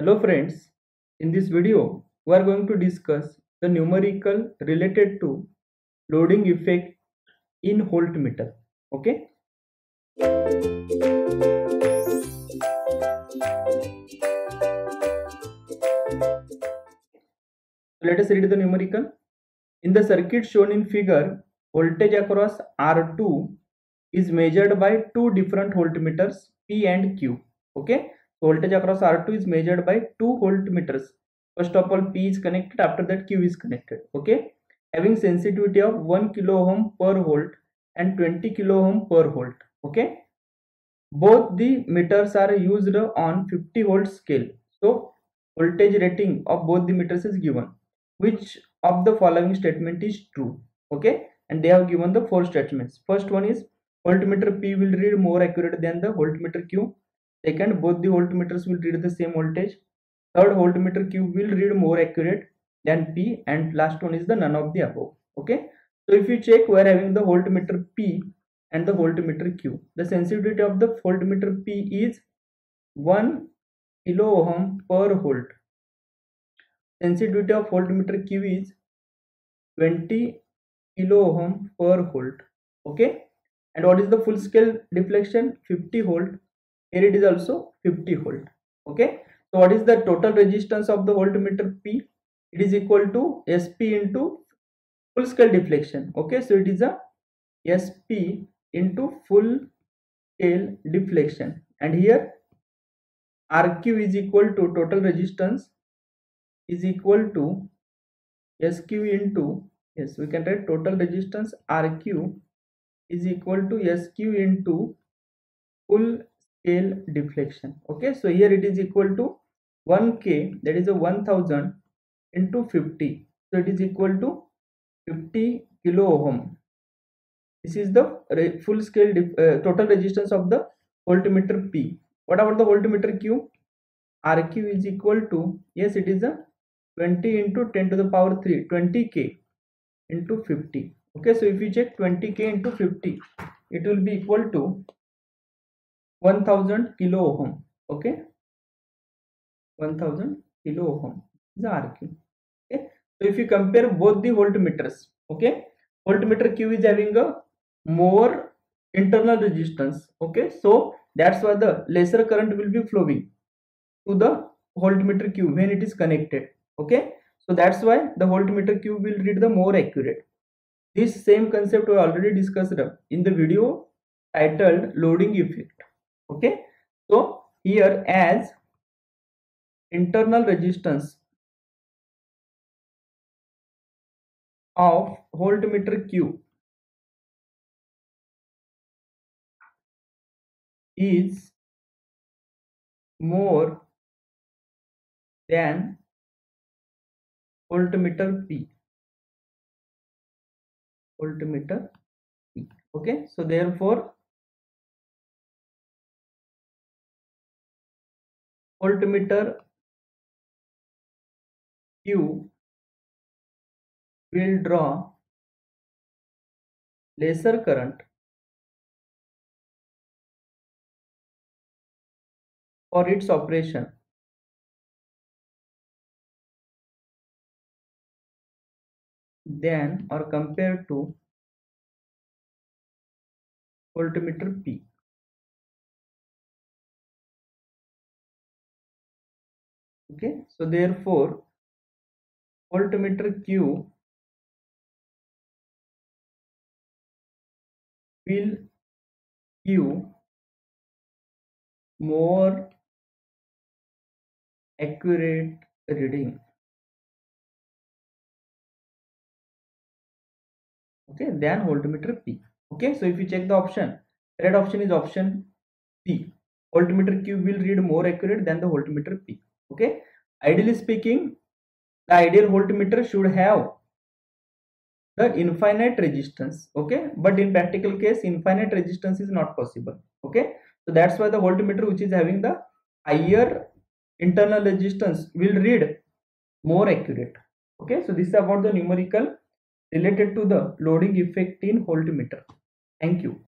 Hello friends, in this video we are going to discuss the numerical related to loading effect in voltmeter. Okay. Let us read the numerical. In the circuit shown in figure, voltage across R2 is measured by two different voltmeters P and Q. Okay voltage across R2 is measured by two voltmeters. First of all, P is connected, after that Q is connected. Okay, having sensitivity of 1 kilo ohm per volt and 20 kilo ohm per volt. Okay, both the meters are used on 50 volt scale. So, voltage rating of both the meters is given. Which of the following statement is true? Okay, and they have given the four statements. First one is voltmeter P will read more accurate than the voltmeter Q Second, both the voltmeters will read the same voltage. Third, voltmeter Q will read more accurate than P and last one is the none of the above. Okay. So if you check, we are having the voltmeter P and the voltmeter Q. The sensitivity of the voltmeter P is 1 kilo ohm per volt. Sensitivity of voltmeter Q is 20 kilo ohm per volt. Okay. And what is the full scale deflection? 50 volt here it is also 50 volt. Okay? So what is the total resistance of the voltmeter p? It is equal to sp into full scale deflection. Okay? So it is a sp into full scale deflection. And here rq is equal to total resistance is equal to sq into yes we can write total resistance rq is equal to sq into full scale deflection. Okay so here it is equal to 1k that is a 1000 into 50 so it is equal to 50 kilo ohm. This is the full scale uh, total resistance of the voltmeter p. What about the voltmeter q? Rq is equal to yes it is a 20 into 10 to the power 3 20k into 50 okay so if you check 20k into 50 it will be equal to 1000 kilo ohm okay 1000 kilo ohm is R Q okay so if you compare both the volt okay volt Q is having a more internal resistance okay so that's why the lesser current will be flowing to the volt Q when it is connected okay so that's why the volt Q will read the more accurate this same concept we already discussed in the video titled loading effect. Okay? So here as internal resistance of voltmeter q is more than voltmeter p. Voltmeter p. Okay? So therefore voltmeter Q will draw lesser current for its operation than or compared to voltmeter P. okay so therefore voltmeter q will q more accurate reading. Okay than voltmeter p. Okay so if you check the option red option is option c voltmeter q will read more accurate than the voltmeter p okay? Ideally speaking the ideal voltmeter should have the infinite resistance okay? But in practical case infinite resistance is not possible okay? So that's why the voltmeter which is having the higher internal resistance will read more accurate okay? So this is about the numerical related to the loading effect in voltmeter. Thank you